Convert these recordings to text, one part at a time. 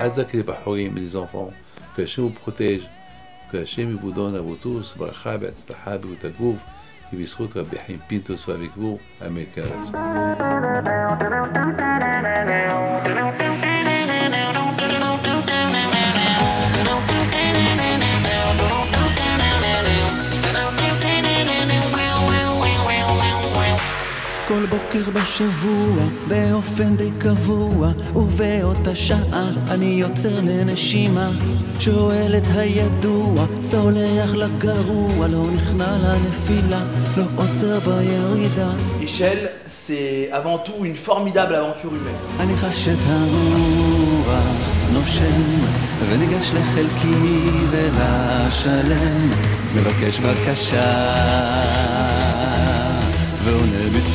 Azak les Bahorim, les enfants, que Hachem vous protège, que Hachem vous donne à vous tous, Bracha, Betzlaha, Beutagouv, et Bisrout, Rabbi Haim Pinto soit avec vous. Amen. כל בוקר בשבוע, באופן די קבוע, ובאותה שעה אני יוצר לנשימה. שואל את הידוע, סולח לגרוע, לא נכנע לנפילה, לא עוצר בירידה. אישל, זה אבנטור אין פורמידאבל אבנטור אימן. אני חש את הרוח, נושם, וניגש לחלקי ולשלם, מבקש בקשה.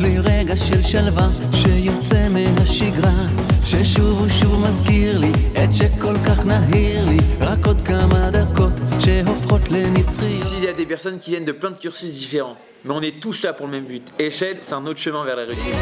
il y a des personnes qui viennent de plein de cursus différents, mais on est tous là pour le même but. Échelle, c'est un autre chemin vers la réussite.